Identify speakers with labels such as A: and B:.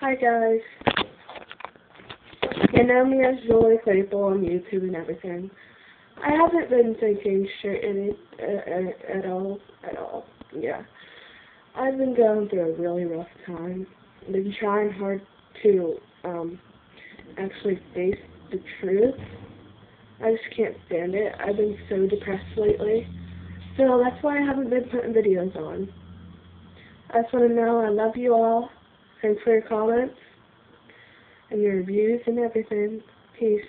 A: Hi guys. You know me as Julie Claypool on YouTube and everything. I haven't been thinking straight in it uh, at all, at all. Yeah. I've been going through a really rough time. Been trying hard to um actually face the truth. I just can't stand it. I've been so depressed lately. So that's why I haven't been putting videos on. I just want to know I love you all. Thanks for your comments and your reviews and everything. Peace.